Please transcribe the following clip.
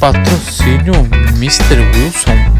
Patrocínio Mr. Wilson.